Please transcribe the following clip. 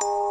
you